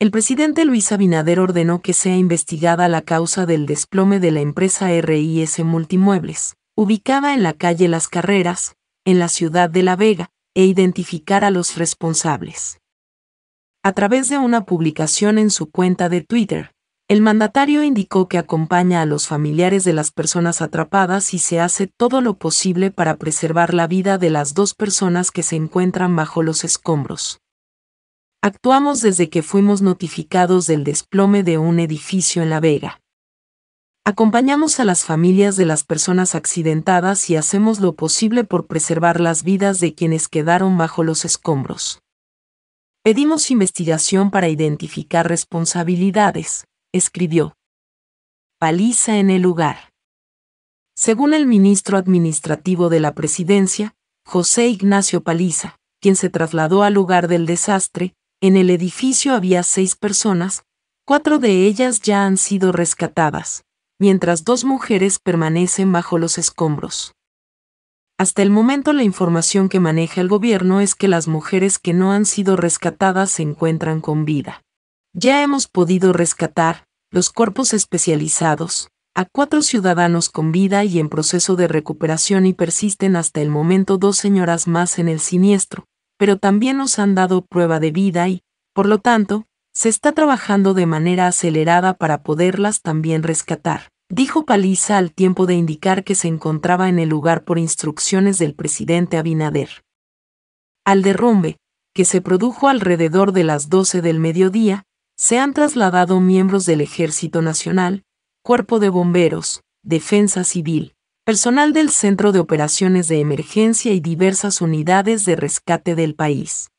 el presidente Luis Abinader ordenó que sea investigada la causa del desplome de la empresa RIS Multimuebles, ubicada en la calle Las Carreras, en la ciudad de La Vega, e identificar a los responsables. A través de una publicación en su cuenta de Twitter, el mandatario indicó que acompaña a los familiares de las personas atrapadas y se hace todo lo posible para preservar la vida de las dos personas que se encuentran bajo los escombros. Actuamos desde que fuimos notificados del desplome de un edificio en La Vega. Acompañamos a las familias de las personas accidentadas y hacemos lo posible por preservar las vidas de quienes quedaron bajo los escombros. Pedimos investigación para identificar responsabilidades, escribió. Paliza en el lugar. Según el ministro administrativo de la presidencia, José Ignacio Paliza, quien se trasladó al lugar del desastre, en el edificio había seis personas, cuatro de ellas ya han sido rescatadas, mientras dos mujeres permanecen bajo los escombros. Hasta el momento la información que maneja el gobierno es que las mujeres que no han sido rescatadas se encuentran con vida. Ya hemos podido rescatar, los cuerpos especializados, a cuatro ciudadanos con vida y en proceso de recuperación y persisten hasta el momento dos señoras más en el siniestro, pero también nos han dado prueba de vida y, por lo tanto, se está trabajando de manera acelerada para poderlas también rescatar, dijo Paliza al tiempo de indicar que se encontraba en el lugar por instrucciones del presidente Abinader. Al derrumbe, que se produjo alrededor de las 12 del mediodía, se han trasladado miembros del Ejército Nacional, Cuerpo de Bomberos, Defensa Civil, personal del Centro de Operaciones de Emergencia y diversas unidades de rescate del país.